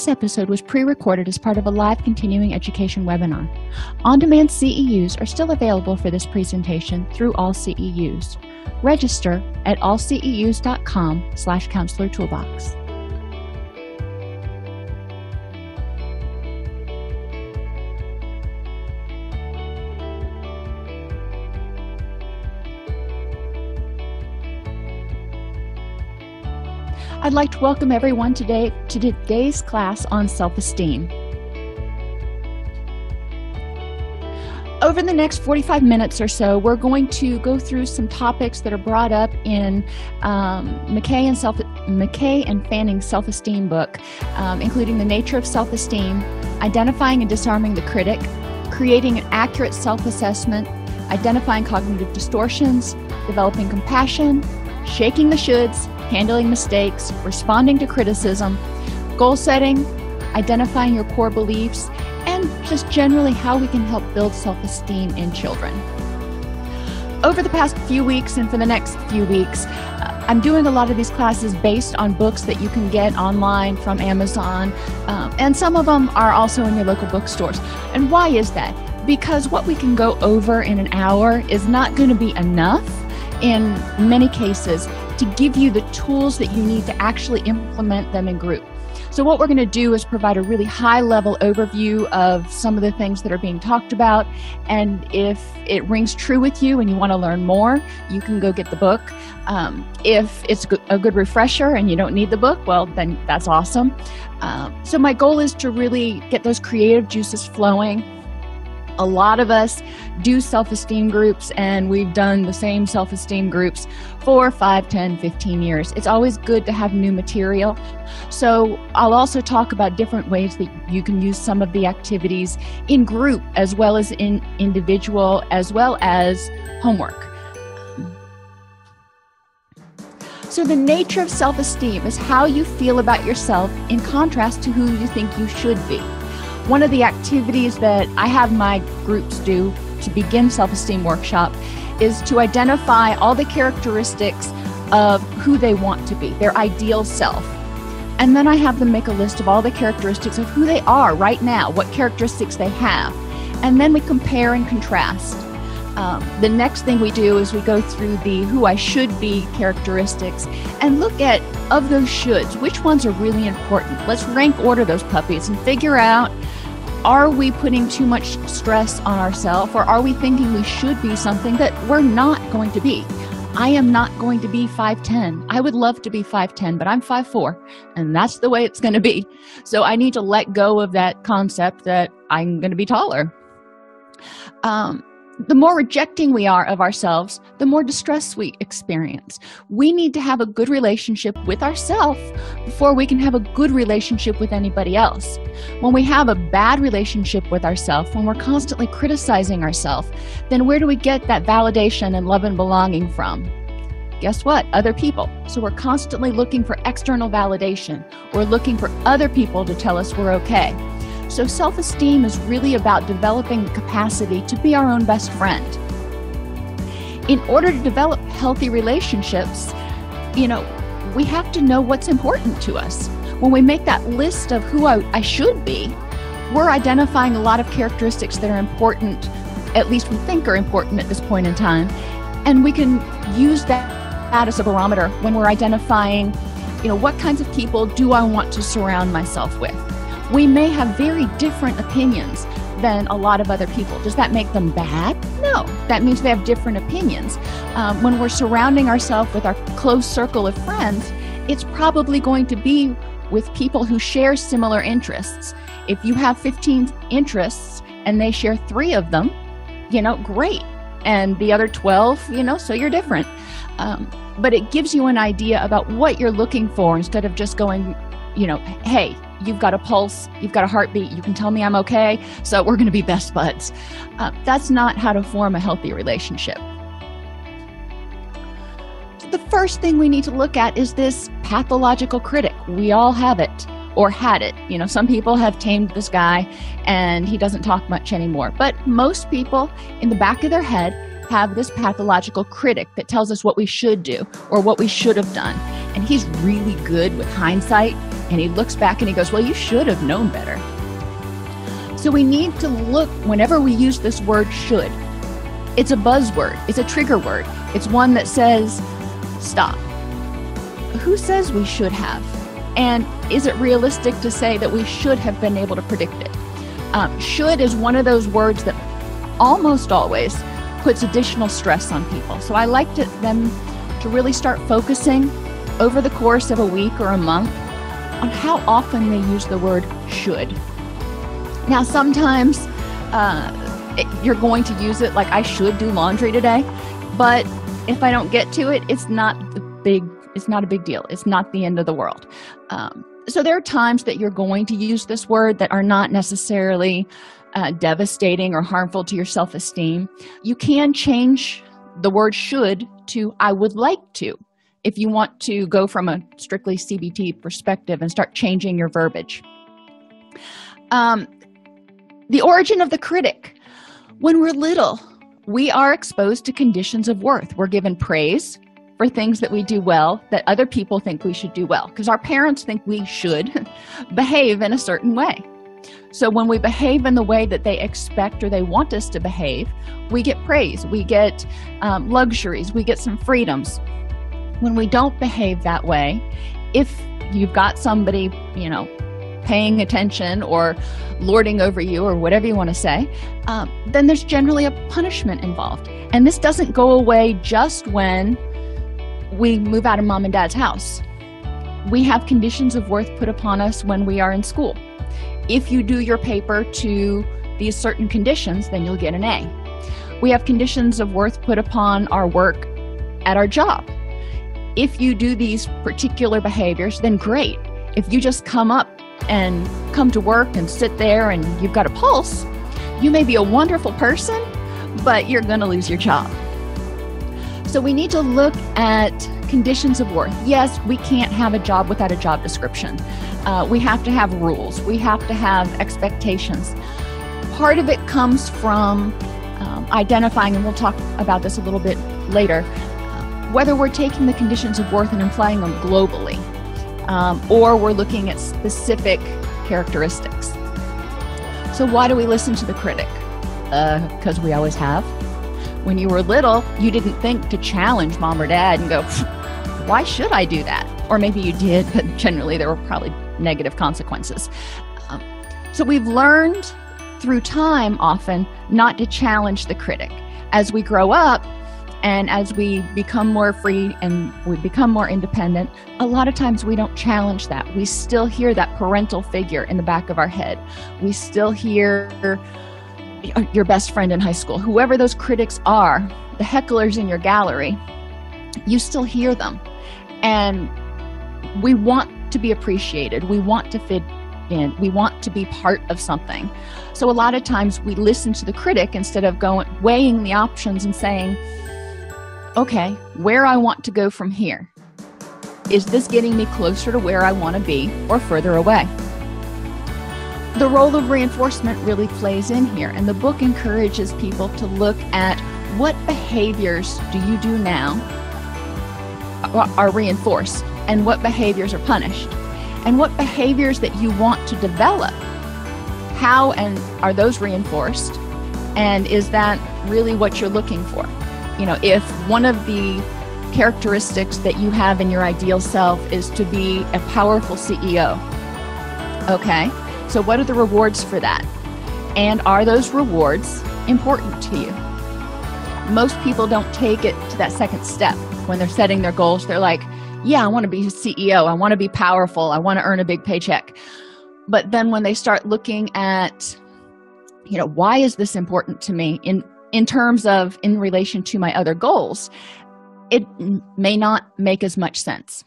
This episode was pre recorded as part of a live continuing education webinar. On demand CEUs are still available for this presentation through AllCEUs. Register at allceus.com slash counselor toolbox. I'd like to welcome everyone today to today's class on self-esteem. Over the next 45 minutes or so, we're going to go through some topics that are brought up in um, McKay and self McKay and Fanning's self-esteem book, um, including the nature of self-esteem, identifying and disarming the critic, creating an accurate self-assessment, identifying cognitive distortions, developing compassion, shaking the shoulds, handling mistakes, responding to criticism, goal setting, identifying your core beliefs, and just generally how we can help build self esteem in children. Over the past few weeks and for the next few weeks, uh, I'm doing a lot of these classes based on books that you can get online from Amazon, um, and some of them are also in your local bookstores. And why is that? Because what we can go over in an hour is not going to be enough in many cases to give you the tools that you need to actually implement them in group. So, what we're going to do is provide a really high level overview of some of the things that are being talked about. And if it rings true with you and you want to learn more, you can go get the book. Um, if it's a good refresher and you don't need the book, well, then that's awesome. Um, so, my goal is to really get those creative juices flowing a lot of us do self-esteem groups and we've done the same self-esteem groups for 5 10 15 years. It's always good to have new material. So i'll also talk about different ways that you can use some of the activities in group as well as in individual as well as homework. So, the nature of self esteem is how you feel about yourself in contrast to who you think you should be. One of the activities that I have my groups do to begin self esteem workshop is to identify all the characteristics of who they want to be, their ideal self. And then I have them make a list of all the characteristics of who they are right now, what characteristics they have. And then we compare and contrast. Um, the next thing we do is we go through the who I should be characteristics and look at, of those shoulds, which ones are really important. Let's rank order those puppies and figure out are we putting too much stress on ourselves or are we thinking we should be something that we're not going to be? I am not going to be 5'10. I would love to be 5'10, but I'm 5'4, and that's the way it's going to be. So I need to let go of that concept that I'm going to be taller. Um, the more rejecting we are of ourselves, the more distress we experience. We need to have a good relationship with ourselves before we can have a good relationship with anybody else. When we have a bad relationship with ourselves, when we're constantly criticizing ourselves, then where do we get that validation and love and belonging from? Guess what? Other people. So we're constantly looking for external validation. We're looking for other people to tell us we're okay. So, self esteem is really about developing the capacity to be our own best friend. In order to develop healthy relationships, you know, we have to know what's important to us. When we make that list of who I, I should be, we're identifying a lot of characteristics that are important, at least we think are important at this point in time. And we can use that, that as a barometer when we're identifying, you know, what kinds of people do I want to surround myself with? We may have very different opinions than a lot of other people. Does that make them bad? No, that means they have different opinions. Um, when we're surrounding ourselves with our close circle of friends, it's probably going to be with people who share similar interests. If you have 15 interests and they share three of them, you know, great. And the other 12, you know, so you're different. Um, but it gives you an idea about what you're looking for instead of just going, you know, hey, you've got a pulse, you've got a heartbeat, you can tell me I'm okay, so we're going to be best buds. Uh, that's not how to form a healthy relationship. the first thing we need to look at is this pathological critic. We all have it or had it. You know, some people have tamed this guy and he doesn't talk much anymore. But most people in the back of their head have this pathological critic that tells us what we should do or what we should have done. And he's really good with hindsight And he looks back and he goes, Well, you should have known better. So we need to look whenever we use this word should. It's a buzzword, it's a trigger word, it's one that says, Stop. Who says we should have? And is it realistic to say that we should have been able to predict it? Um, should is one of those words that almost always puts additional stress on people. So I like to, them to really start focusing over the course of a week or a month on how often they use the word should. Now, sometimes uh, it, you're going to use it like I should do laundry today, but if I don't get to it, it's not the big. It's not a big deal. It's not the end of the world. Um, so there are times that you're going to use this word that are not necessarily uh, devastating or harmful to your self esteem. You can change the word should to I would like to if you want to go from a strictly CBT perspective and start changing your verbiage. Um, the origin of the critic. When we're little, we are exposed to conditions of worth. We're given praise for things that we do well that other people think we should do well because our parents think we should behave in a certain way. So when we behave in the way that they expect or they want us to behave, we get praise, we get um, luxuries, we get some freedoms. When we don't behave that way, if you've got somebody, you know, paying attention or lording over you or whatever you want to say, um, then there's generally a punishment involved. And this doesn't go away just when we move out of mom and dad's house. We have conditions of worth put upon us when we are in school if you do your paper to these certain conditions, then you'll get an A. We have conditions of worth put upon our work at our job. If you do these particular behaviors, then great. If you just come up and come to work and sit there and you've got a pulse, you may be a wonderful person, but you're going to lose your job. So we need to look at conditions of worth. Yes, we can't have a job without a job description. Uh, we have to have rules, we have to have expectations. Part of it comes from um, identifying, and we'll talk about this a little bit later, whether we're taking the conditions of worth and applying them globally, um, or we're looking at specific characteristics. So, why do we listen to the critic? Because uh, we always have when you were little, you didn't think to challenge mom or dad and go, why should I do that? Or maybe you did, but generally there were probably negative consequences. Um, so we've learned through time often not to challenge the critic. As we grow up, and as we become more free and we become more independent, a lot of times we don't challenge that. We still hear that parental figure in the back of our head. We still hear oh, your best friend in high school, whoever those critics are, the hecklers in your gallery, you still hear them. And we want to be appreciated. We want to fit in. We want to be part of something. So a lot of times we listen to the critic instead of going weighing the options and saying, okay, where I want to go from here. Is this getting me closer to where I want to be or further away? the role of reinforcement really plays in here, and the book encourages people to look at what behaviors do you do now are reinforced and what behaviors are punished, and what behaviors that you want to develop. How and are those reinforced? And is that really what you're looking for? You know, if one of the characteristics that you have in your ideal self is to be a powerful CEO, okay, so, what are the rewards for that? And are those rewards important to you? Most people don't take it to that second step when they're setting their goals. They're like, yeah, I want to be a CEO. I want to be powerful. I want to earn a big paycheck. But then when they start looking at, you know, why is this important to me in, in terms of in relation to my other goals, it may not make as much sense.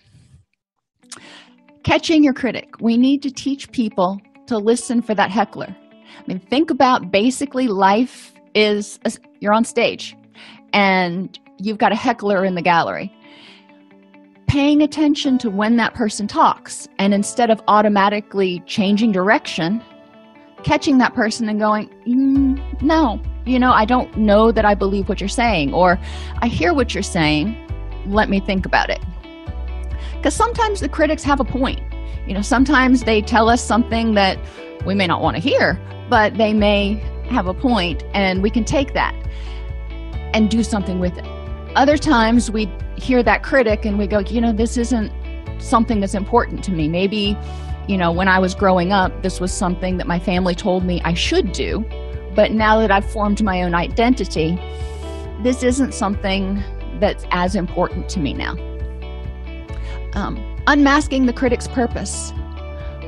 Catching your critic. We need to teach people to listen for that heckler. I mean, think about basically life is a, you're on stage and you've got a heckler in the gallery. Paying attention to when that person talks and instead of automatically changing direction, catching that person and going, mm, No, you know, I don't know that I believe what you're saying, or I hear what you're saying. Let me think about it. Because sometimes the critics have a point you know sometimes they tell us something that we may not want to hear but they may have a point and we can take that and do something with it other times we hear that critic and we go you know this isn't something that's important to me maybe you know when i was growing up this was something that my family told me i should do. But now that i've formed my own identity this isn't something that's as important to me now. Um, unmasking the critic's purpose.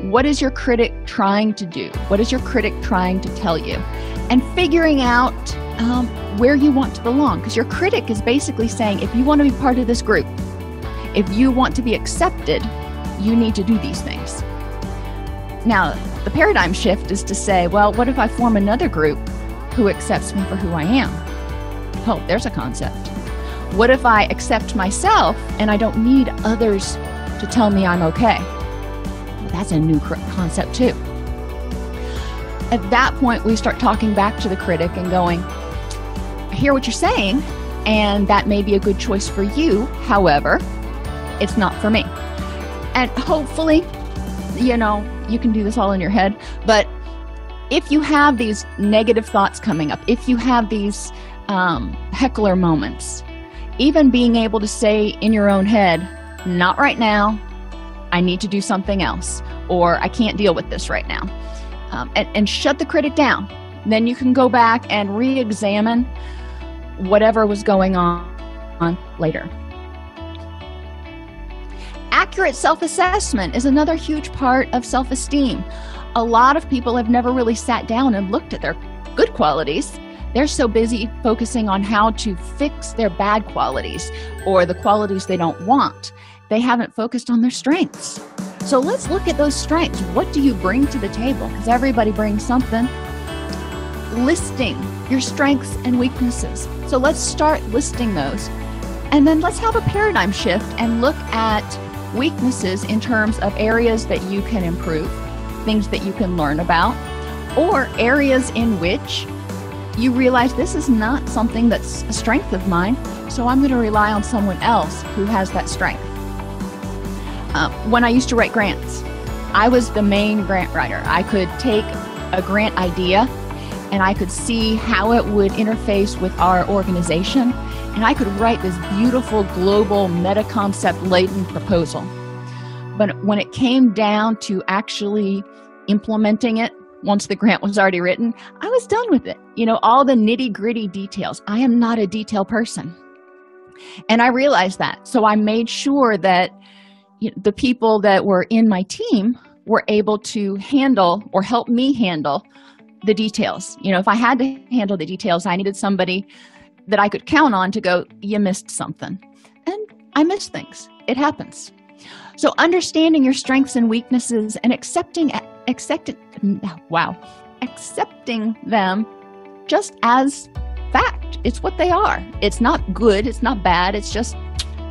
What is your critic trying to do? What is your critic trying to tell you? And figuring out um, where you want to belong. Because your critic is basically saying if you want to be part of this group if you want to be accepted you need to do these things now the paradigm shift is to say well what if i form another group who accepts me for who i am oh there's a concept what if i accept myself and i don't need others to tell me i'm okay that's a new concept too at that point we start talking back to the critic and going I hear what you're saying, and that may be a good choice for you. However, it's not for me. And hopefully, you know, you can do this all in your head, but if you have these negative thoughts coming up, if you have these um, heckler moments, even being able to say in your own head, not right now, I need to do something else, or I can't deal with this right now, um, and, and shut the critic down. Then you can go back and re examine whatever was going on, on later. Accurate self assessment is another huge part of self esteem. A lot of people have never really sat down and looked at their good qualities. They're so busy focusing on how to fix their bad qualities or the qualities they don't want. They haven't focused on their strengths. So let's look at those strengths. What do you bring to the table? Because everybody brings something. Listing your strengths and weaknesses. So let's start listing those. And then let's have a paradigm shift and look at weaknesses in terms of areas that you can improve, things that you can learn about, or areas in which you realize this is not something that's a strength of mine, so I'm going to rely on someone else who has that strength. Uh, when I used to write grants, I was the main grant writer. I could take a grant idea and I could see how it would interface with our organization. And I could write this beautiful global meta concept laden proposal. But when it came down to actually implementing it, once the grant was already written, I was done with it. You know, all the nitty gritty details. I am not a detail person. And I realized that. So I made sure that you know, the people that were in my team were able to handle or help me handle the details. You know, if I had to handle the details, I needed somebody that I could count on to go, you missed something. And I miss things. It happens. So understanding your strengths and weaknesses and accepting accepting wow, accepting them just as fact. It's what they are. It's not good, it's not bad, it's just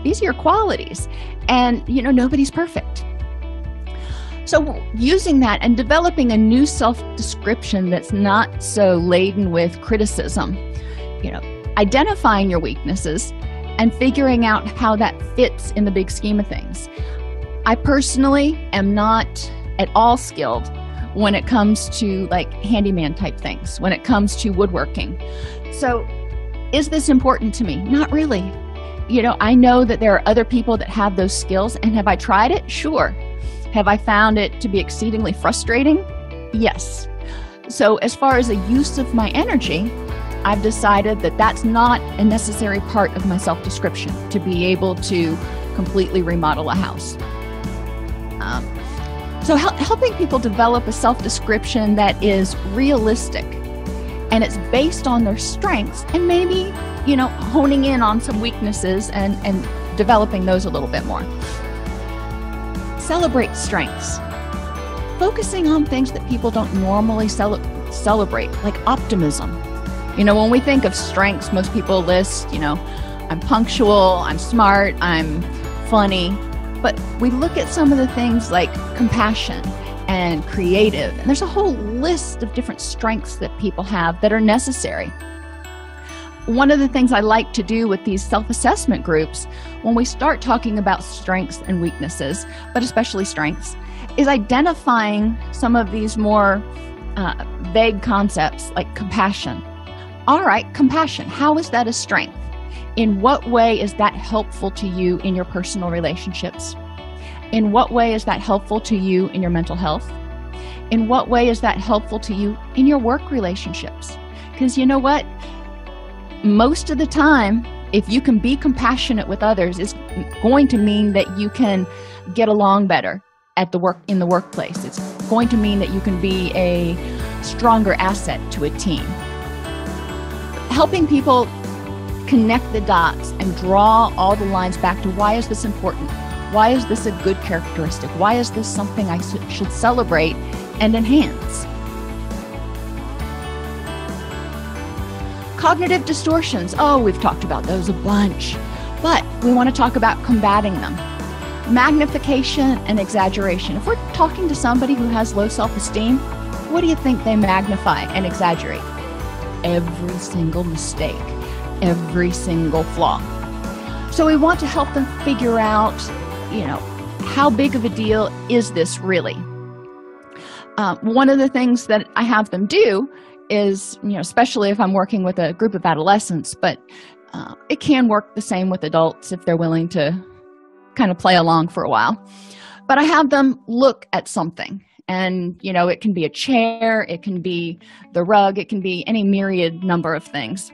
these are your qualities. And you know, nobody's perfect. So, using that and developing a new self description that's not so laden with criticism, you know, identifying your weaknesses and figuring out how that fits in the big scheme of things. I personally am not at all skilled when it comes to like handyman type things, when it comes to woodworking. So, is this important to me? Not really. You know, I know that there are other people that have those skills, and have I tried it? Sure. Have I found it to be exceedingly frustrating? Yes. So, as far as the use of my energy, I've decided that that's not a necessary part of my self description to be able to completely remodel a house. Um, so, hel- helping people develop a self description that is realistic and it's based on their strengths and maybe, you know, honing in on some weaknesses and, and developing those a little bit more. Celebrate strengths. Focusing on things that people don't normally cel- celebrate, like optimism. You know, when we think of strengths, most people list, you know, I'm punctual, I'm smart, I'm funny. But we look at some of the things like compassion and creative, and there's a whole list of different strengths that people have that are necessary. one of the things I like to do with these self assessment groups, when we start talking about strengths and weaknesses, but especially strengths, is identifying some of these more uh, vague concepts like compassion. All right, compassion, how is that a strength? In what way is that helpful to you in your personal relationships? In what way is that helpful to you in your mental health? In what way is that helpful to you in your work relationships? Because you know what? Most of the time, if you can be compassionate with others, it's going to mean that you can get along better at the work in the workplace. It's going to mean that you can be a stronger asset to a team. Helping people connect the dots and draw all the lines back to why is this important? Why is this a good characteristic? Why is this something I should celebrate and enhance? Cognitive distortions. Oh, we've talked about those a bunch, but we want to talk about combating them. Magnification and exaggeration. If we're talking to somebody who has low self esteem, what do you think they magnify and exaggerate? Every single mistake, every single flaw. So we want to help them figure out, you know, how big of a deal is this really? Uh, one of the things that I have them do is, you know, especially if I'm working with a group of adolescents, but uh, it can work the same with adults if they're willing to kind of play along for a while. But I have them look at something and you know it can be a chair it can be the rug it can be any myriad number of things.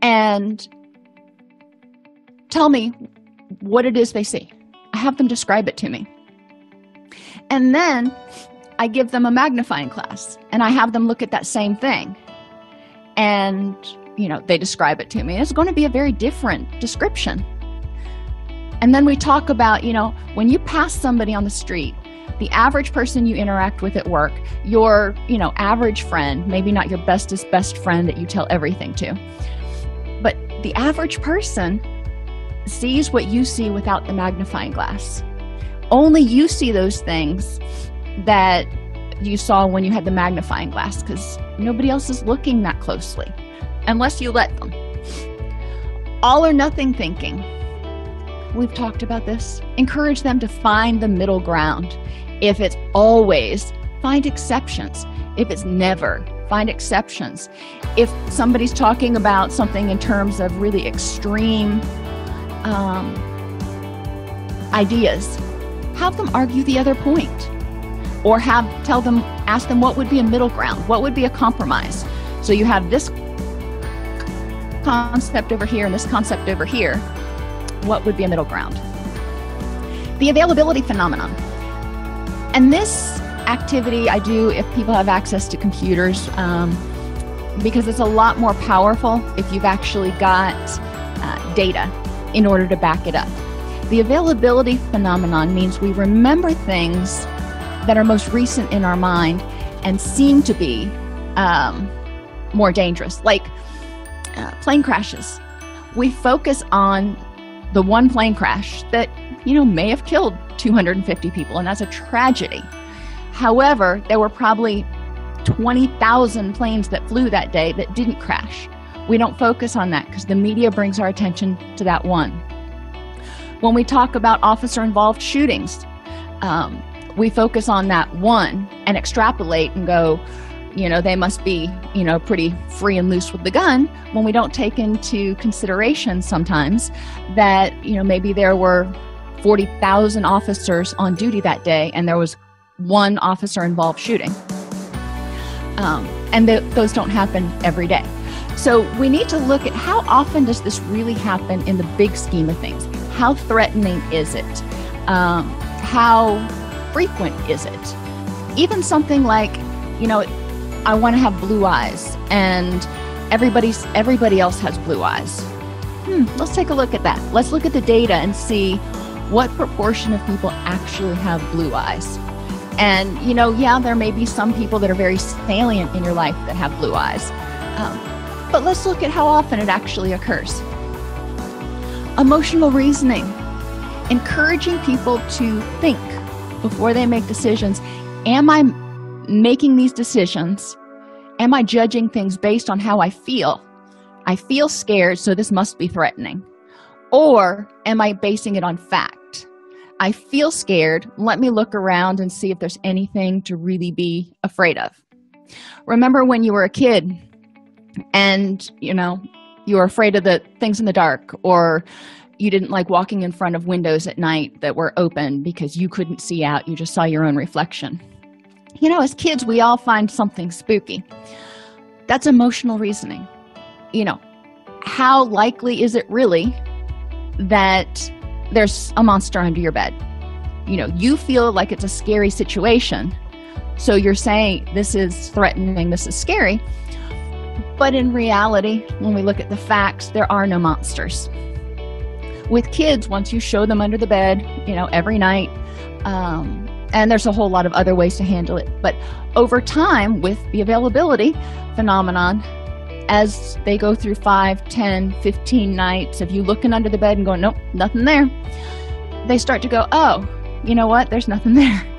And tell me what it is they see. I have them describe it to me. And then i give them a magnifying glass and i have them look at that same thing. And you know they describe it to me. It's going to be a very different description. And then we talk about you know when you pass somebody on the street the average person you interact with at work, your, you know, average friend, maybe not your bestest best friend that you tell everything to. But the average person sees what you see without the magnifying glass. Only you see those things that you saw when you had the magnifying glass because nobody else is looking that closely unless you let them. All or nothing thinking. We've talked about this. Encourage them to find the middle ground. If it's always, find exceptions. If it's never, find exceptions. If somebody's talking about something in terms of really extreme um, ideas, have them argue the other point or have tell them ask them what would be a middle ground what would be a compromise so you have this concept over here and this concept over here what would be a middle ground the availability phenomenon and this activity I do if people have access to computers um, because it's a lot more powerful if you've actually got uh, data in order to back it up. The availability phenomenon means we remember things that are most recent in our mind and seem to be um, more dangerous, like uh, plane crashes. We focus on the one plane crash that, you know, may have killed 250 people, and that's a tragedy. However, there were probably 20,000 planes that flew that day that didn't crash. We don't focus on that because the media brings our attention to that one. When we talk about officer involved shootings, um, we focus on that one and extrapolate and go, you know, they must be, you know, pretty free and loose with the gun when we don't take into consideration sometimes that, you know, maybe there were 40,000 officers on duty that day, and there was one officer involved shooting. Um, and those don't happen every day. So we need to look at how often does this really happen in the big scheme of things? How threatening is it? Um, how frequent is it? Even something like, you know, I want to have blue eyes, and everybody's everybody else has blue eyes. Hmm, let's take a look at that. Let's look at the data and see what proportion of people actually have blue eyes? And, you know, yeah, there may be some people that are very salient in your life that have blue eyes. Um, but let's look at how often it actually occurs. Emotional reasoning, encouraging people to think before they make decisions. Am I making these decisions? Am I judging things based on how I feel? I feel scared, so this must be threatening. Or am I basing it on fact? I feel scared. Let me look around and see if there's anything to really be afraid of. Remember when you were a kid and, you know, you were afraid of the things in the dark or you didn't like walking in front of windows at night that were open because you couldn't see out, you just saw your own reflection. You know, as kids, we all find something spooky. That's emotional reasoning. You know, how likely is it really that there's a monster under your bed? You know, you feel like it's a scary situation. So you're saying this is threatening, this is scary. But in reality, when we look at the facts, there are no monsters. With kids, once you show them under the bed, you know, every night, um, and there's a whole lot of other ways to handle it. But over time, with the availability phenomenon, as they go through 5, 10, 15 nights of you looking under the bed and going, nope, nothing there, they start to go, oh, you know what? There's nothing there.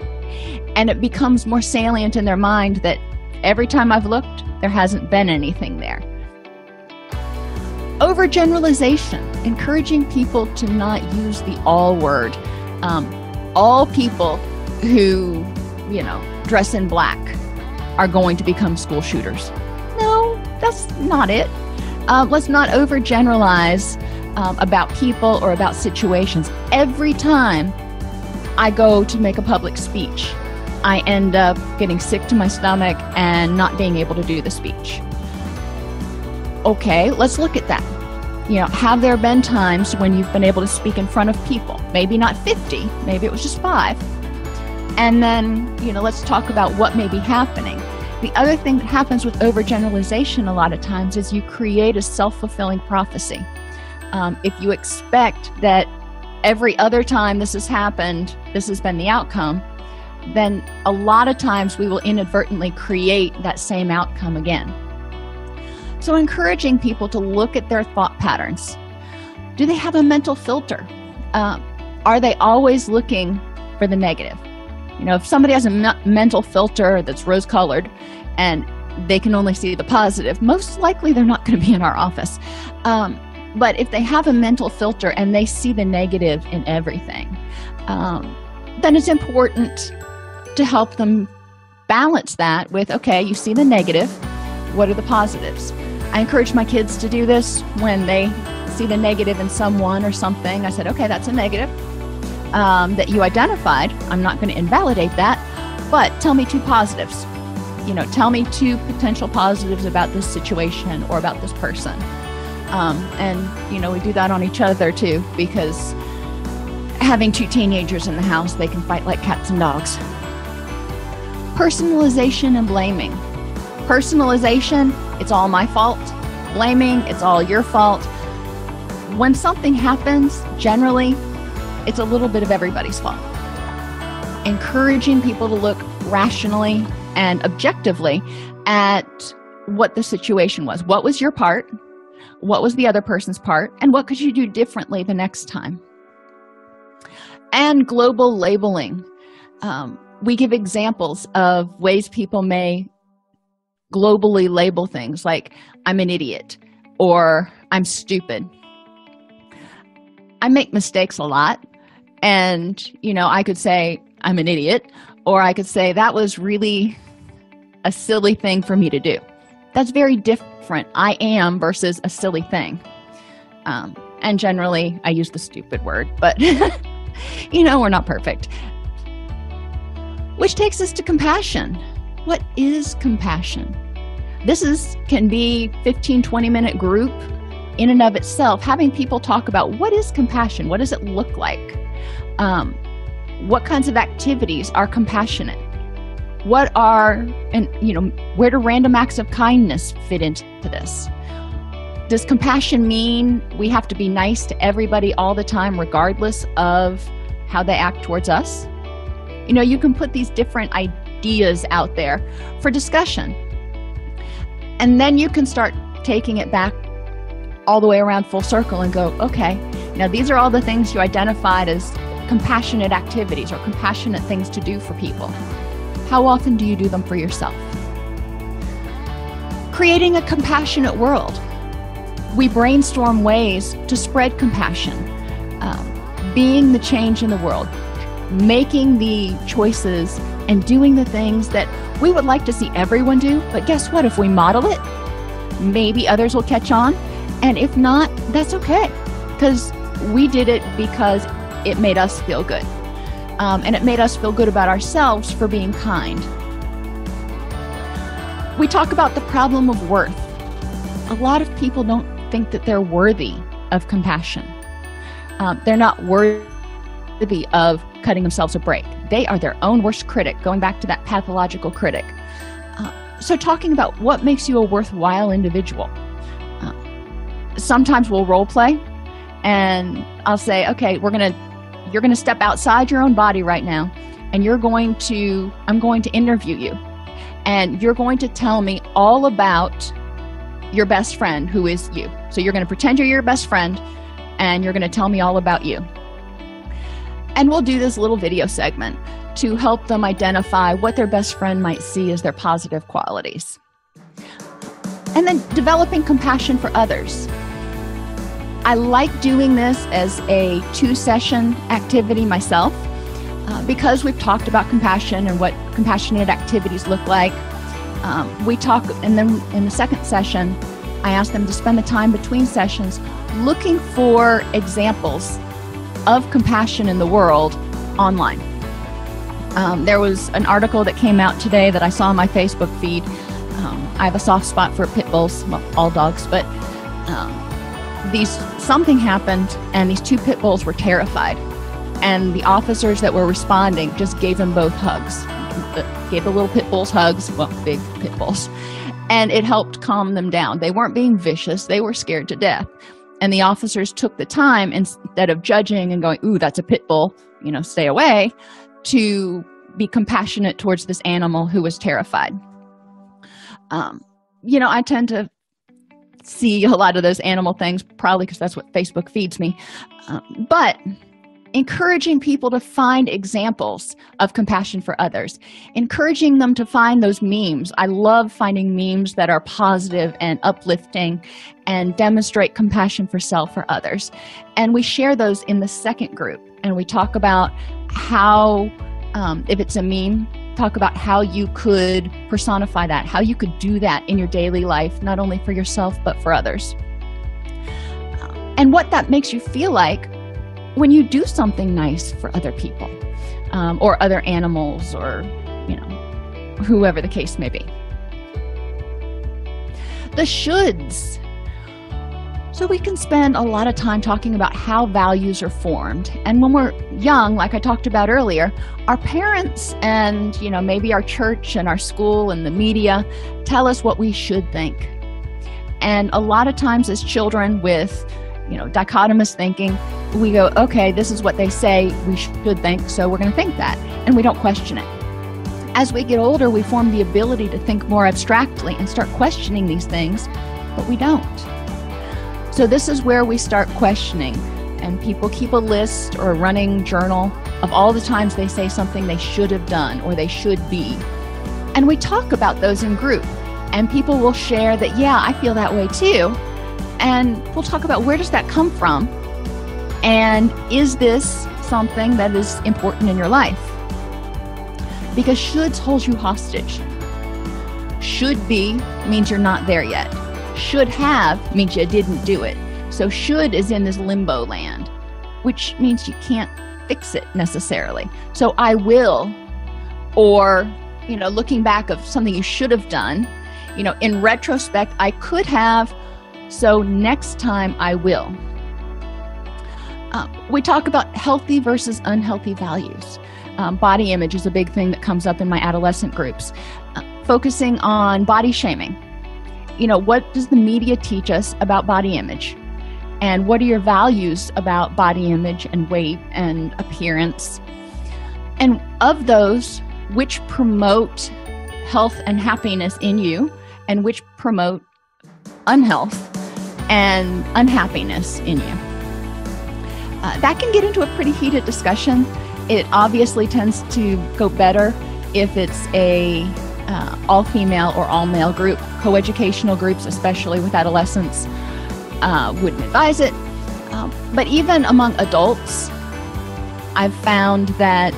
And it becomes more salient in their mind that every time I've looked, there hasn't been anything there. Overgeneralization, encouraging people to not use the all word. Um, all people who, you know, dress in black are going to become school shooters. No, that's not it. Uh, let's not overgeneralize um, about people or about situations. Every time I go to make a public speech, I end up getting sick to my stomach and not being able to do the speech. Okay, let's look at that. You know, have there been times when you've been able to speak in front of people? Maybe not 50, maybe it was just five. And then, you know, let's talk about what may be happening. The other thing that happens with overgeneralization a lot of times is you create a self fulfilling prophecy. Um, if you expect that every other time this has happened, this has been the outcome, then a lot of times we will inadvertently create that same outcome again. So, encouraging people to look at their thought patterns. Do they have a mental filter? Uh, are they always looking for the negative? You know, if somebody has a me- mental filter that's rose colored and they can only see the positive, most likely they're not going to be in our office. Um, but if they have a mental filter and they see the negative in everything, um, then it's important to help them balance that with okay, you see the negative, what are the positives? I encourage my kids to do this when they see the negative in someone or something. I said, okay, that's a negative um, that you identified. I'm not going to invalidate that, but tell me two positives. You know, tell me two potential positives about this situation or about this person. Um, and, you know, we do that on each other too, because having two teenagers in the house, they can fight like cats and dogs. Personalization and blaming. Personalization, it's all my fault. Blaming, it's all your fault. When something happens, generally, it's a little bit of everybody's fault. Encouraging people to look rationally and objectively at what the situation was. What was your part? What was the other person's part? And what could you do differently the next time? And global labeling. Um, we give examples of ways people may globally label things like I'm an idiot or I'm stupid. I make mistakes a lot. And, you know, I could say I'm an idiot, or I could say that was really a silly thing for me to do. That's very different. I am versus a silly thing. Um, and generally, I use the stupid word, but, you know, we're not perfect. Which takes us to compassion. What is compassion? This is can be 15 20 minute group in and of itself having people talk about what is compassion what does it look like um, what kinds of activities are compassionate? What are and you know where do random acts of kindness fit into this? Does compassion mean we have to be nice to everybody all the time regardless of how they act towards us? You know you can put these different ideas out there for discussion. And then you can start taking it back all the way around full circle and go, okay, now these are all the things you identified as compassionate activities or compassionate things to do for people. How often do you do them for yourself? Creating a compassionate world. we brainstorm ways to spread compassion, um, being the change in the world, making the choices and doing the things that we would like to see everyone do. But guess what? If we model it, maybe others will catch on. And if not, that's okay because we did it because it made us feel good. Um, and it made us feel good about ourselves for being kind. We talk about the problem of worth. A lot of people don't think that they're worthy of compassion. Um, they're not worthy of cutting themselves a break. They are their own worst critic, going back to that pathological critic. Uh, so, talking about what makes you a worthwhile individual. Uh, sometimes we'll role play, and I'll say, okay, we're going to you're going to step outside your own body right now and you're going to i'm going to interview you. And you're going to tell me all about your best friend who is you. So you're going to pretend you're your best friend and you're going to tell me all about you. And we'll do this little video segment to help them identify what their best friend might see as their positive qualities. And then developing compassion for others I like doing this as a two session activity myself uh, because we've talked about compassion and what compassionate activities look like. Um, we talk, and then in the second session, I ask them to spend the time between sessions looking for examples of compassion in the world online. Um, there was an article that came out today that I saw on my Facebook feed. Um, I have a soft spot for pit bulls, well, all dogs, but um, these something happened and these two pit bulls were terrified. And the officers that were responding just gave them both hugs. Gave the little pit bulls hugs well big pit bulls and it helped calm them down. They weren't being vicious. They were scared to death. And the officers took the time instead of judging and going ooh that's a pit bull you know stay away to be compassionate towards this animal who was terrified. Um, you know i tend to see a lot of those animal things, probably because that's what Facebook feeds me. Um, but encouraging people to find examples of compassion for others, encouraging them to find those memes. I love finding memes that are positive and uplifting and demonstrate compassion for self or others. And we share those in the second group and we talk about how, um, if it's a meme, talk about how you could personify that, how you could do that in your daily life, not only for yourself, but for others. And what that makes you feel like when you do something nice for other people um, or other animals or, you know, whoever the case may be. The shoulds so we can spend a lot of time talking about how values are formed. And when we're young, like I talked about earlier, our parents and, you know, maybe our church and our school and the media tell us what we should think. And a lot of times as children with, you know, dichotomous thinking, we go, okay, this is what they say we should think, so we're going to think that. And we don't question it. As we get older, we form the ability to think more abstractly and start questioning these things, but we don't. So, this is where we start questioning, and people keep a list or a running journal of all the times they say something they should have done or they should be. And we talk about those in group, and people will share that, yeah, I feel that way too. And we'll talk about where does that come from? And is this something that is important in your life? Because shoulds hold you hostage. Should be means you're not there yet should have means you didn't do it. So should is in this limbo land, which means you can't fix it necessarily. So I will, or, you know, looking back of something you should have done, you know, in retrospect, I could have, so next time I will. Uh, we talk about healthy versus unhealthy values. Um, body image is a big thing that comes up in my adolescent groups. Uh, focusing on body shaming you know, what does the media teach us about body image? And what are your values about body image and weight and appearance? And of those, which promote health and happiness in you and which promote unhealth and unhappiness in you? Uh, that can get into a pretty heated discussion. It obviously tends to go better if it's a uh, all female or all male group, coeducational groups, especially with adolescents. uh, wouldn't advise it. Um, but even among adults, I've found that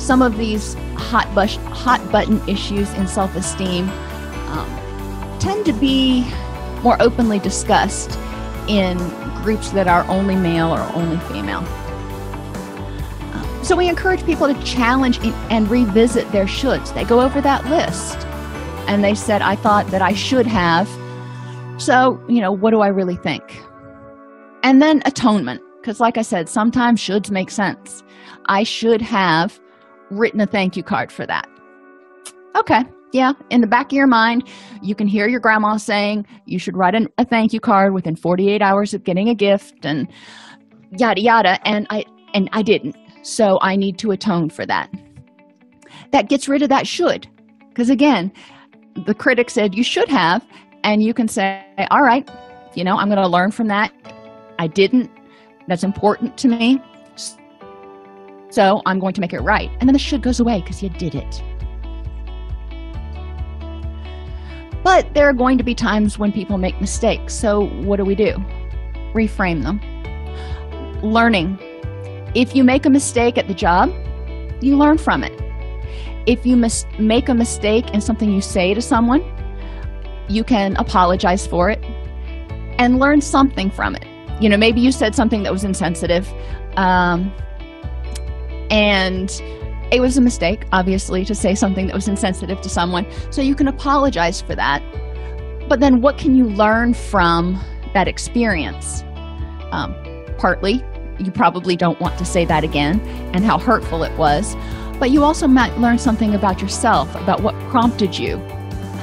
some of these hot, bush, hot button issues in self esteem um, tend to be more openly discussed in groups that are only male or only female. So we encourage people to challenge and revisit their shoulds. They go over that list and they said, I thought that I should have. So, you know, what do I really think? And then atonement, because like I said, sometimes shoulds make sense. I should have written a thank you card for that. Okay, yeah, in the back of your mind, you can hear your grandma saying you should write an, a thank you card within 48 hours of getting a gift and yada yada and I and I didn't. So I need to atone for that. That gets rid of that should. Because again, the critic said you should have and you can say, "All right, you know, I'm going to learn from that. I didn't. That's important to me. So I'm going to make it right. And then the should goes away because you did it. But there are going to be times when people make mistakes. So what do we do? Reframe them. Learning. If you make a mistake at the job, you learn from it. If you mis- make a mistake in something you say to someone, you can apologize for it and learn something from it. You know, maybe you said something that was insensitive. Um, and it was a mistake, obviously, to say something that was insensitive to someone. So you can apologize for that. But then what can you learn from that experience? Um, partly, you probably don't want to say that again and how hurtful it was. But you also might learn something about yourself, about what prompted you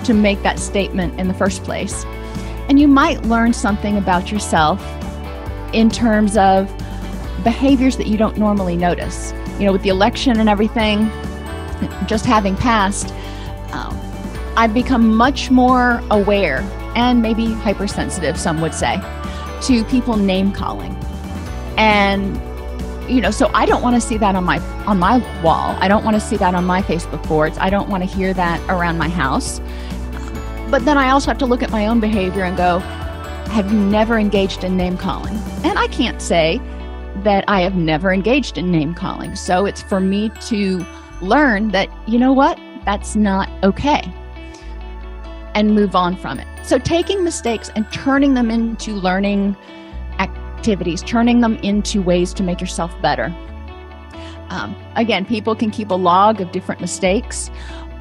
to make that statement in the first place. And you might learn something about yourself in terms of behaviors that you don't normally notice you know, with the election and everything just having passed, um, I've become much more aware and maybe hypersensitive, some would say, to people name calling. And you know, so I don't want to see that on my on my wall. I don't want to see that on my Facebook boards. I don't want to hear that around my house. But then I also have to look at my own behavior and go, I have you never engaged in name calling? And I can't say that I have never engaged in name calling. So it's for me to learn that, you know what, that's not okay and move on from it. So taking mistakes and turning them into learning activities, turning them into ways to make yourself better. Um, again, people can keep a log of different mistakes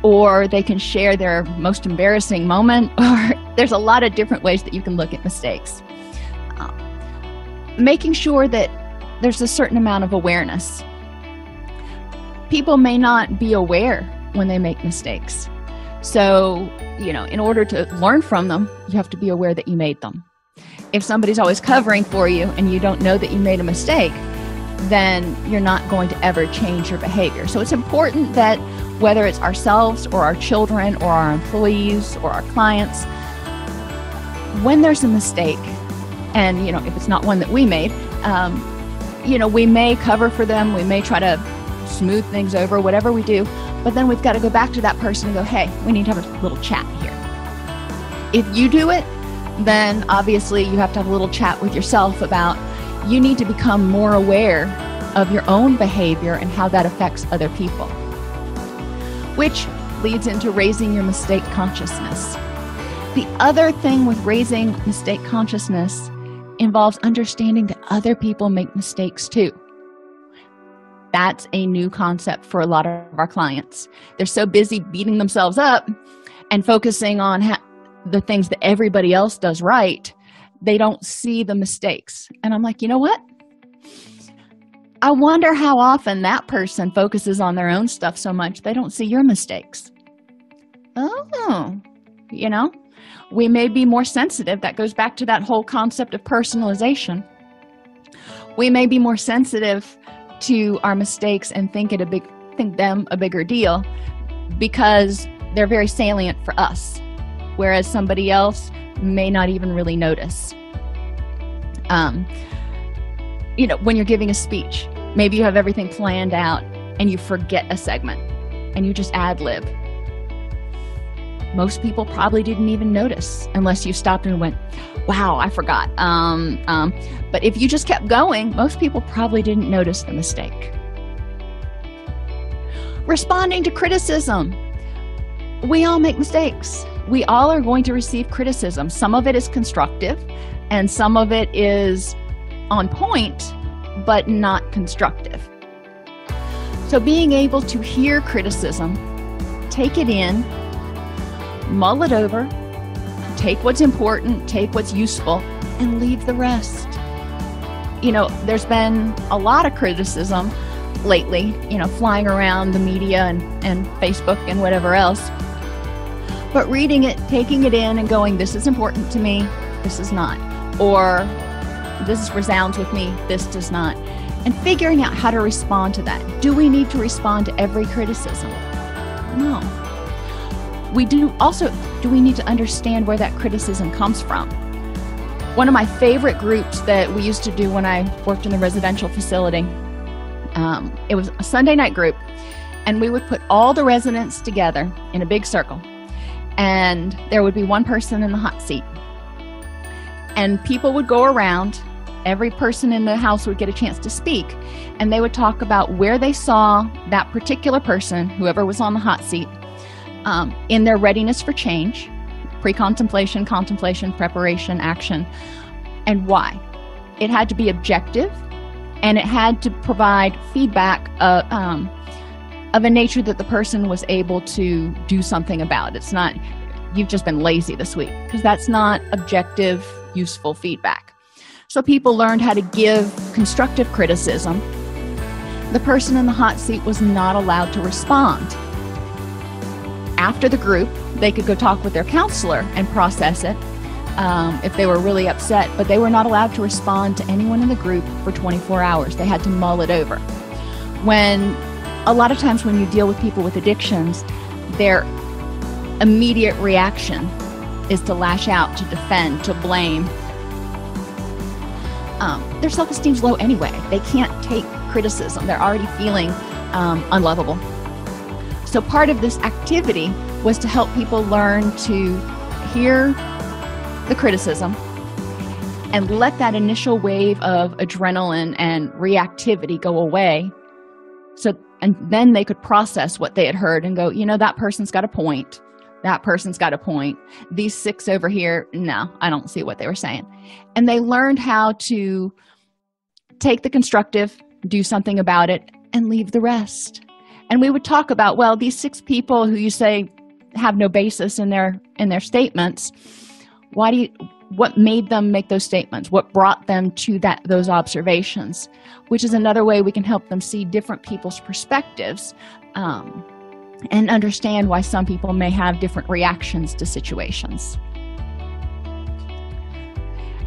or they can share their most embarrassing moment, or there's a lot of different ways that you can look at mistakes. Um, making sure that there's a certain amount of awareness. People may not be aware when they make mistakes. So, you know, in order to learn from them, you have to be aware that you made them. If somebody's always covering for you and you don't know that you made a mistake, then you're not going to ever change your behavior. So it's important that whether it's ourselves or our children or our employees or our clients, when there's a mistake, and you know, if it's not one that we made, um, you know, we may cover for them, we may try to smooth things over, whatever we do, but then we've got to go back to that person and go, hey, we need to have a little chat here. If you do it, then obviously you have to have a little chat with yourself about you need to become more aware of your own behavior and how that affects other people, which leads into raising your mistake consciousness. The other thing with raising mistake consciousness involves understanding that other people make mistakes too. That's a new concept for a lot of our clients. They're so busy beating themselves up and focusing on ha- the things that everybody else does right, they don't see the mistakes. And I'm like, you know what? I wonder how often that person focuses on their own stuff so much they don't see your mistakes. Oh, you know? we may be more sensitive. That goes back to that whole concept of personalization. We may be more sensitive to our mistakes and think it a big think them a bigger deal because they're very salient for us, whereas somebody else may not even really notice. Um, you know, when you're giving a speech, maybe you have everything planned out and you forget a segment and you just ad lib. Most people probably didn't even notice unless you stopped and went wow i forgot. Um, um, but if you just kept going most people probably didn't notice the mistake. Responding to criticism. We all make mistakes we all are going to receive criticism some of it is constructive and some of it is on point but not constructive so being able to hear criticism take it in mull it over, take what's important, take what's useful, and leave the rest. You know, there's been a lot of criticism lately, you know, flying around the media and, and Facebook and whatever else. But reading it, taking it in, and going, this is important to me, this is not. Or this resounds with me, this does not. And figuring out how to respond to that. Do we need to respond to every criticism? No we do also do we need to understand where that criticism comes from one of my favorite groups that we used to do when i worked in the residential facility um, it was a sunday night group and we would put all the residents together in a big circle and there would be one person in the hot seat and people would go around every person in the house would get a chance to speak and they would talk about where they saw that particular person whoever was on the hot seat um, in their readiness for change pre contemplation, contemplation, preparation, action, and why. It had to be objective and it had to provide feedback uh, um, of a nature that the person was able to do something about. It's not, you've just been lazy this week, because that's not objective, useful feedback. So people learned how to give constructive criticism. The person in the hot seat was not allowed to respond after the group, they could go talk with their counselor and process it um, if they were really upset, but they were not allowed to respond to anyone in the group for 24 hours. They had to mull it over. When a lot of times when you deal with people with addictions, their immediate reaction is to lash out, to defend, to blame. Um, their self esteem's low anyway. They can't take criticism, they're already feeling um, unlovable. So, part of this activity was to help people learn to hear the criticism and let that initial wave of adrenaline and reactivity go away. So, and then they could process what they had heard and go, you know, that person's got a point. That person's got a point. These six over here, no, I don't see what they were saying. And they learned how to take the constructive, do something about it, and leave the rest and we would talk about well these six people who you say have no basis in their in their statements why do you what made them make those statements what brought them to that those observations which is another way we can help them see different people's perspectives um, and understand why some people may have different reactions to situations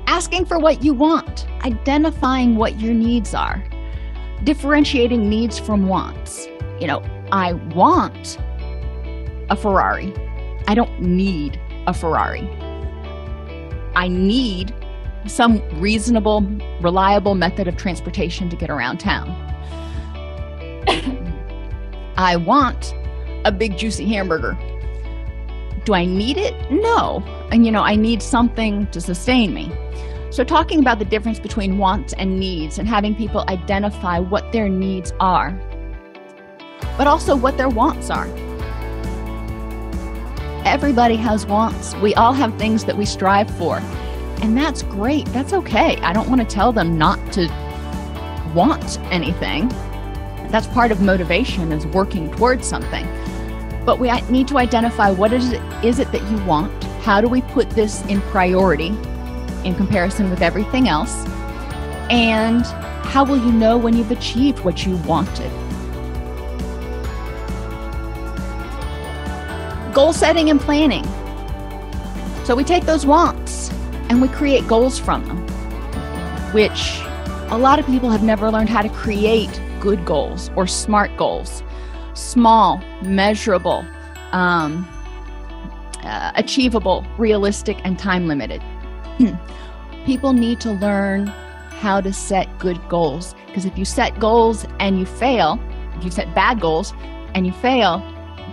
asking for what you want identifying what your needs are differentiating needs from wants you know, I want a Ferrari. I don't need a Ferrari. I need some reasonable, reliable method of transportation to get around town. I want a big, juicy hamburger. Do I need it? No. And you know, I need something to sustain me. So, talking about the difference between wants and needs and having people identify what their needs are but also what their wants are. Everybody has wants. We all have things that we strive for. And that's great. That's okay. I don't want to tell them not to want anything. That's part of motivation is working towards something. But we need to identify what is it, is it that you want? How do we put this in priority in comparison with everything else? And how will you know when you've achieved what you wanted? Goal setting and planning. So we take those wants and we create goals from them, which a lot of people have never learned how to create good goals or smart goals. Small, measurable, um, uh, achievable, realistic, and time limited. people need to learn how to set good goals because if you set goals and you fail, if you set bad goals and you fail,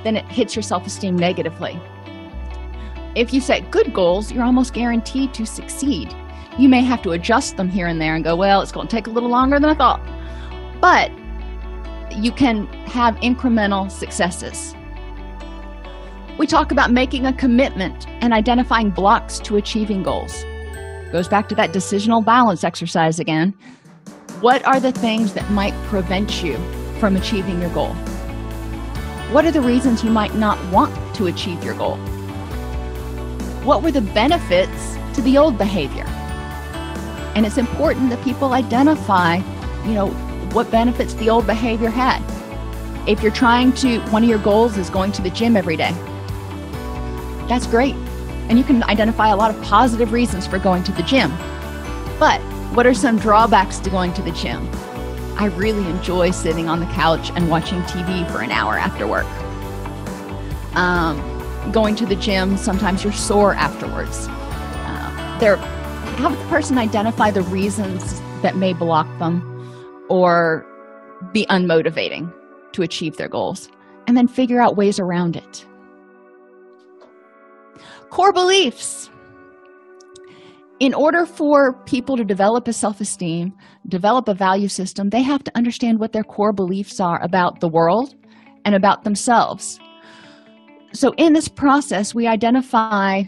then it hits your self esteem negatively. if you set good goals, you're almost guaranteed to succeed. You may have to adjust them here and there and go, well, it's going to take a little longer than I thought. But you can have incremental successes. We talk about making a commitment and identifying blocks to achieving goals. Goes back to that decisional balance exercise again. What are the things that might prevent you from achieving your goal? What are the reasons you might not want to achieve your goal? What were the benefits to the old behavior? And it's important that people identify, you know, what benefits the old behavior had. If you're trying to, one of your goals is going to the gym every day, that's great. And you can identify a lot of positive reasons for going to the gym. But what are some drawbacks to going to the gym? I really enjoy sitting on the couch and watching TV for an hour after work. Um, going to the gym, sometimes you're sore afterwards. Uh, there, have the person identify the reasons that may block them or be unmotivating to achieve their goals, and then figure out ways around it. Core beliefs. In order for people to develop a self esteem, develop a value system, they have to understand what their core beliefs are about the world and about themselves. So, in this process, we identify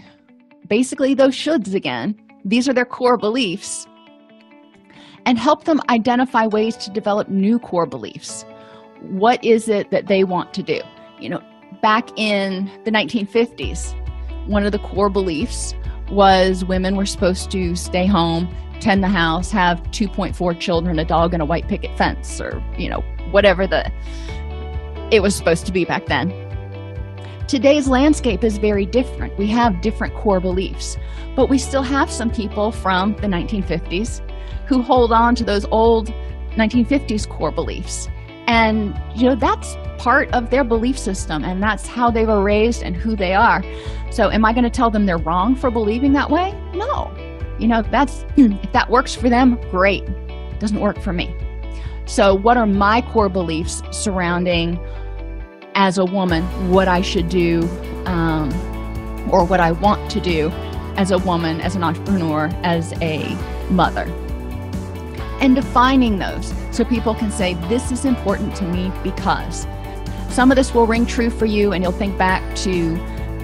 basically those shoulds again. These are their core beliefs and help them identify ways to develop new core beliefs. What is it that they want to do? You know, back in the 1950s, one of the core beliefs was women were supposed to stay home, tend the house, have 2.4 children, a dog, and a white picket fence, or, you know, whatever the it was supposed to be back then. Today's landscape is very different. We have different core beliefs, but we still have some people from the 1950s who hold on to those old 1950s core beliefs. And, you know, that's part of their belief system and that's how they were raised and who they are. So, am I going to tell them they're wrong for believing that way? No. You know, that's if that works for them, great. Doesn't work for me. So, what are my core beliefs surrounding as a woman what I should do um, or what I want to do as a woman, as an entrepreneur, as a mother? And defining those so people can say, This is important to me because. Some of this will ring true for you, and you'll think back to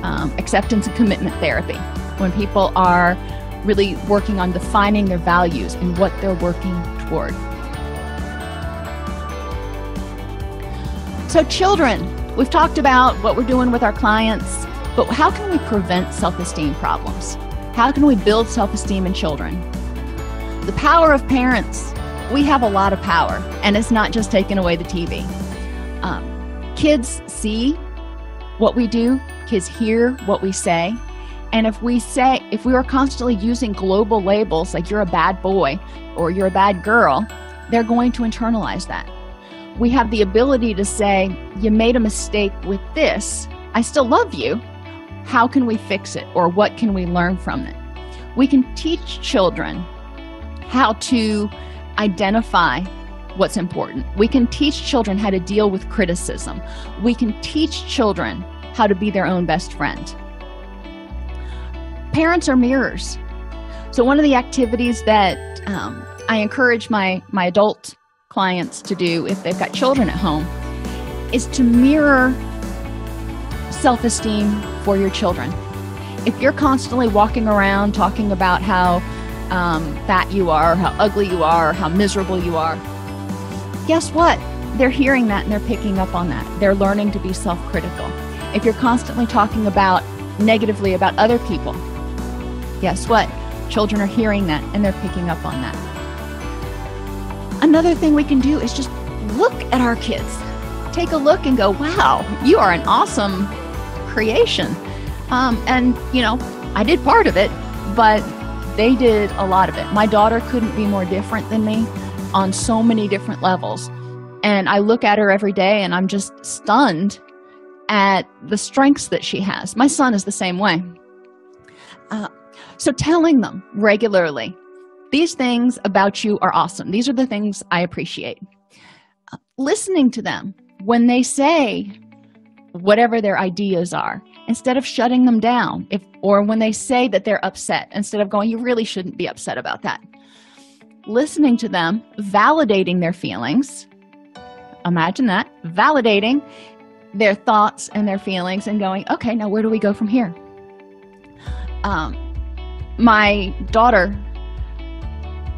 um, acceptance and commitment therapy when people are really working on defining their values and what they're working toward. So, children, we've talked about what we're doing with our clients, but how can we prevent self esteem problems? How can we build self esteem in children? The power of parents. We have a lot of power, and it's not just taking away the TV. Um, kids see what we do, kids hear what we say. And if we say, if we are constantly using global labels like you're a bad boy or you're a bad girl, they're going to internalize that. We have the ability to say, You made a mistake with this. I still love you. How can we fix it? Or what can we learn from it? We can teach children how to identify what's important. We can teach children how to deal with criticism. We can teach children how to be their own best friend. Parents are mirrors. So, one of the activities that um, I encourage my, my adult clients to do if they've got children at home is to mirror self esteem for your children. If you're constantly walking around talking about how um, fat you are, how ugly you are, how miserable you are. Guess what? They're hearing that and they're picking up on that. They're learning to be self critical. If you're constantly talking about negatively about other people, guess what? Children are hearing that and they're picking up on that. Another thing we can do is just look at our kids. Take a look and go, wow, you are an awesome creation. Um, and, you know, I did part of it, but they did a lot of it. My daughter couldn't be more different than me on so many different levels. And I look at her every day and I'm just stunned at the strengths that she has. My son is the same way. Uh, so telling them regularly, these things about you are awesome. These are the things I appreciate. Uh, listening to them when they say whatever their ideas are instead of shutting them down if or when they say that they're upset instead of going you really shouldn't be upset about that. Listening to them validating their feelings imagine that validating their thoughts and their feelings and going okay now where do we go from here? Um, my daughter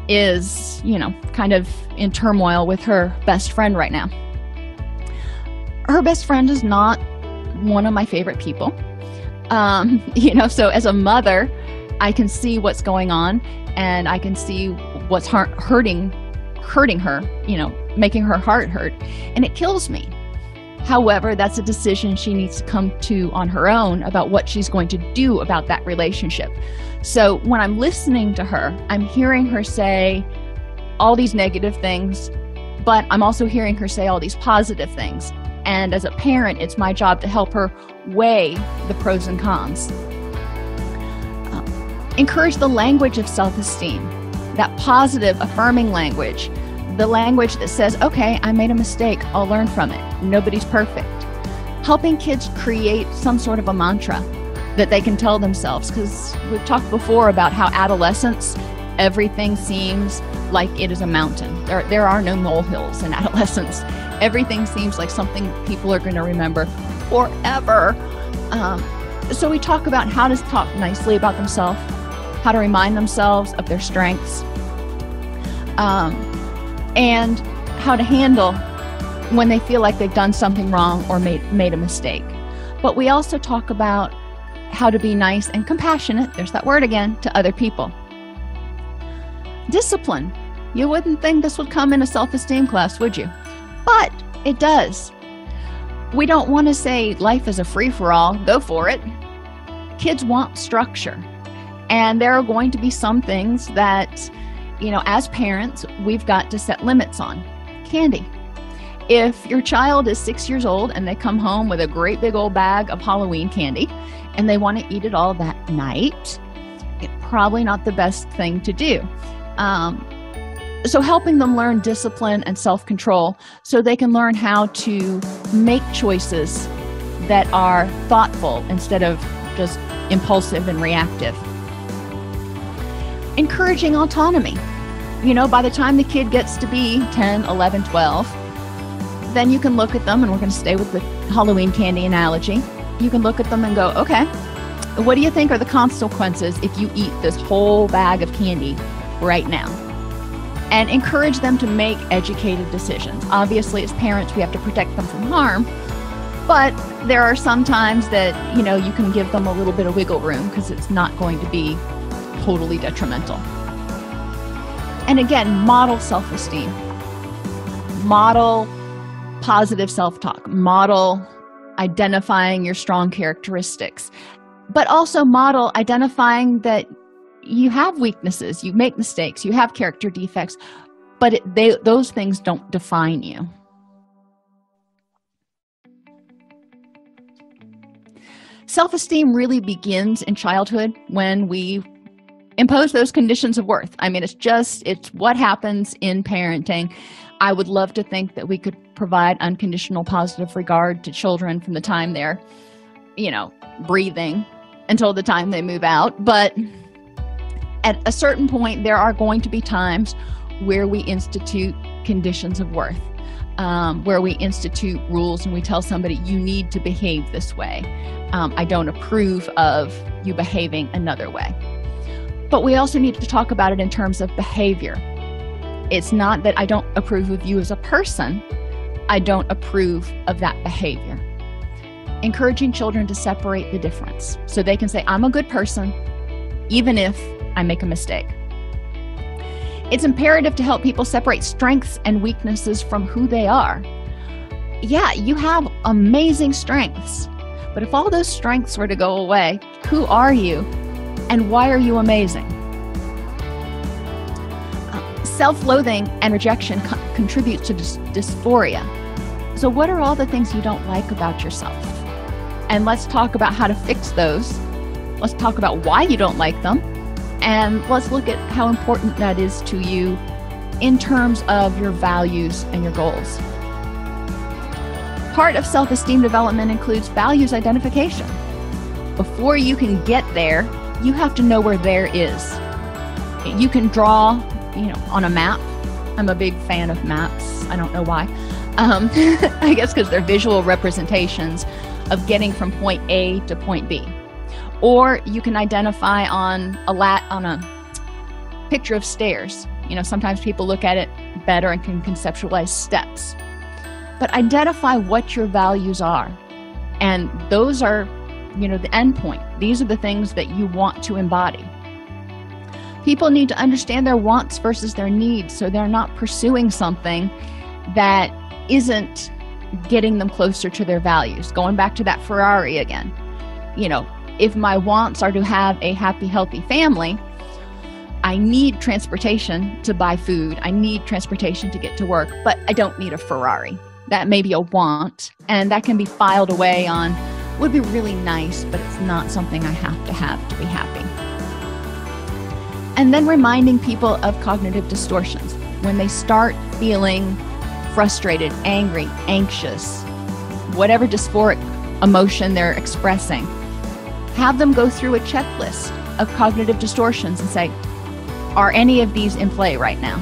is you know kind of in turmoil with her best friend right now. Her best friend is not one of my favorite people. Um, you know so as a mother i can see what's going on and i can see what's hurting hurting her you know making her heart hurt. And it kills me. However that's a decision she needs to come to on her own about what she's going to do about that relationship. So when i'm listening to her i'm hearing her say all these negative things but i'm also hearing her say all these positive things and as a parent it's my job to help her weigh the pros and cons. Uh, encourage the language of self-esteem that positive affirming language the language that says okay i made a mistake i'll learn from it. Nobody's perfect. Helping kids create some sort of a mantra that they can tell themselves because we've talked before about how adolescence everything seems like it is a mountain. There, there are no molehills in adolescence everything seems like something people are going to remember forever. Um, so we talk about how to talk nicely about themselves how to remind themselves of their strengths um, and how to handle when they feel like they've done something wrong or made, made a mistake. But we also talk about how to be nice and compassionate there's that word again to other people. Discipline. You wouldn't think this would come in a self-esteem class would you but it does. We don't want to say life is a free-for-all go for it. Kids want structure. And there are going to be some things that you know as parents we've got to set limits on. Candy. If your child is six years old and they come home with a great big old bag of halloween candy and they want to eat it all that night it's probably not the best thing to do. Um, so helping them learn discipline and self-control so they can learn how to make choices that are thoughtful instead of just impulsive and reactive. Encouraging autonomy. You know by the time the kid gets to be 10 11 12 then you can look at them and we're going to stay with the halloween candy analogy. You can look at them and go okay what do you think are the consequences if you eat this whole bag of candy right now and encourage them to make educated decisions. Obviously, as parents, we have to protect them from harm, but there are some times that, you know, you can give them a little bit of wiggle room because it's not going to be totally detrimental. And again, model self esteem, model positive self talk, model identifying your strong characteristics, but also model identifying that you have weaknesses you make mistakes you have character defects but it, they those things don't define you. Self-esteem really begins in childhood when we impose those conditions of worth. I mean it's just it's what happens in parenting. I would love to think that we could provide unconditional positive regard to children from the time they're you know breathing until the time they move out but at a certain point there are going to be times where we institute conditions of worth um, where we institute rules and we tell somebody you need to behave this way. Um, i don't approve of you behaving another way. But we also need to talk about it in terms of behavior. It's not that i don't approve of you as a person i don't approve of that behavior. Encouraging children to separate the difference so they can say i'm a good person even if I make a mistake. It's imperative to help people separate strengths and weaknesses from who they are. Yeah, you have amazing strengths, but if all those strengths were to go away, who are you and why are you amazing? Self loathing and rejection co- contribute to dys- dysphoria. So, what are all the things you don't like about yourself? And let's talk about how to fix those. Let's talk about why you don't like them and let's look at how important that is to you in terms of your values and your goals. Part of self esteem development includes values identification. before you can get there, you have to know where there is. You can draw, you know, on a map. I'm a big fan of maps. I don't know why. Um, I guess because they're visual representations of getting from point A to point B. Or you can identify on a lat on a picture of stairs. You know, sometimes people look at it better and can conceptualize steps. But identify what your values are. And those are, you know, the end point. These are the things that you want to embody. People need to understand their wants versus their needs so they're not pursuing something that isn't getting them closer to their values. Going back to that Ferrari again. You know, if my wants are to have a happy, healthy family, I need transportation to buy food. I need transportation to get to work, but I don't need a Ferrari. That may be a want, and that can be filed away on would be really nice, but it's not something I have to have to be happy. And then reminding people of cognitive distortions. When they start feeling frustrated, angry, anxious, whatever dysphoric emotion they're expressing, have them go through a checklist of cognitive distortions and say, Are any of these in play right now?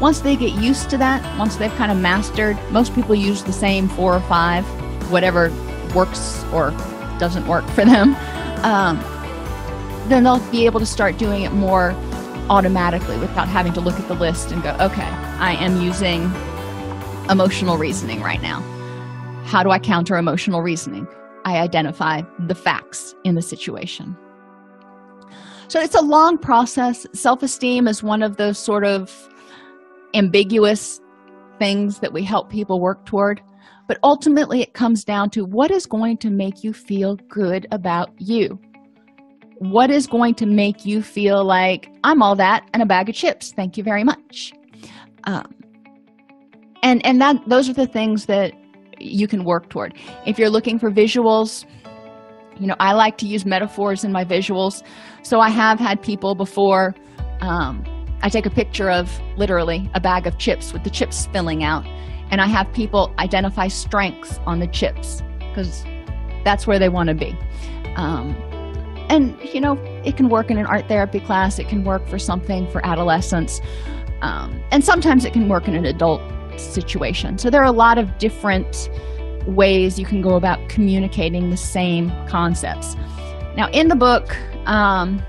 Once they get used to that, once they've kind of mastered, most people use the same four or five, whatever works or doesn't work for them, um, then they'll be able to start doing it more automatically without having to look at the list and go, okay, I am using emotional reasoning right now. How do I counter emotional reasoning? I identify the facts in the situation. So it's a long process. Self esteem is one of those sort of ambiguous things that we help people work toward. But ultimately, it comes down to what is going to make you feel good about you? What is going to make you feel like I'm all that and a bag of chips? Thank you very much. Um, and and that those are the things that you can work toward. If you're looking for visuals you know i like to use metaphors in my visuals. So i have had people before um, i take a picture of literally a bag of chips with the chips spilling out and i have people identify strengths on the chips because that's where they want to be. Um, and you know it can work in an art therapy class it can work for something for adolescents um, and sometimes it can work in an adult situation. So there are a lot of different ways you can go about communicating the same concepts. Now, in the book um,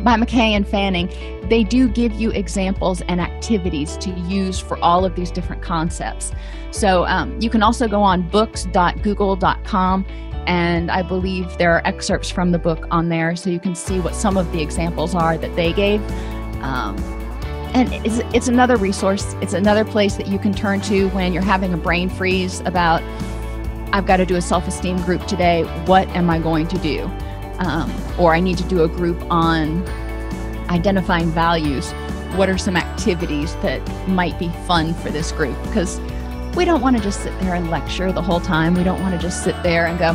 by McKay and Fanning, they do give you examples and activities to use for all of these different concepts. So um, you can also go on books.google.com and I believe there are excerpts from the book on there so you can see what some of the examples are that they gave. Um, and it's, it's another resource. It's another place that you can turn to when you're having a brain freeze about i've got to do a self-esteem group today. What am i going to do? Um, or i need to do a group on identifying values. What are some activities that might be fun for this group? Because we don't want to just sit there and lecture the whole time. We don't want to just sit there and go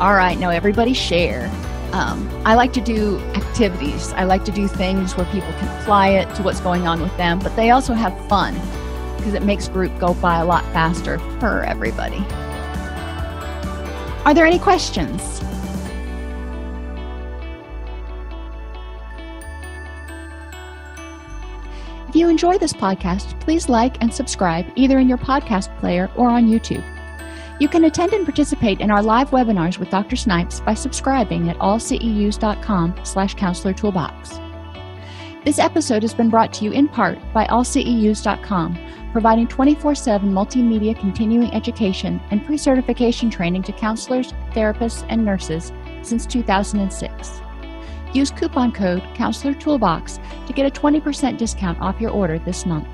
all right now everybody share um, I like to do activities. I like to do things where people can apply it to what's going on with them, but they also have fun because it makes group go by a lot faster for everybody. Are there any questions? If you enjoy this podcast, please like and subscribe either in your podcast player or on YouTube. You can attend and participate in our live webinars with Dr. Snipes by subscribing at allceus.com slash counselor toolbox. This episode has been brought to you in part by allceus.com, providing 24-7 multimedia continuing education and pre-certification training to counselors, therapists, and nurses since 2006. Use coupon code Counselor Toolbox to get a 20% discount off your order this month.